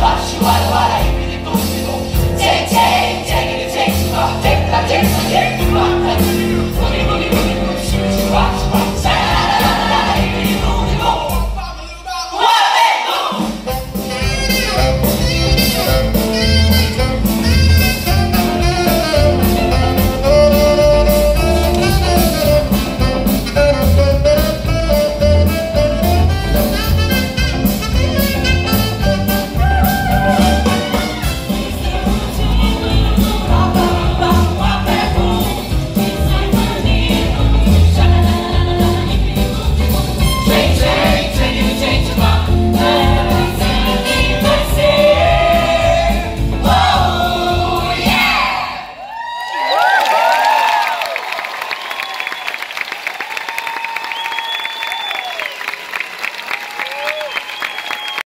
Watch you! Watch you! Watch you!